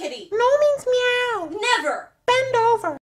kitty.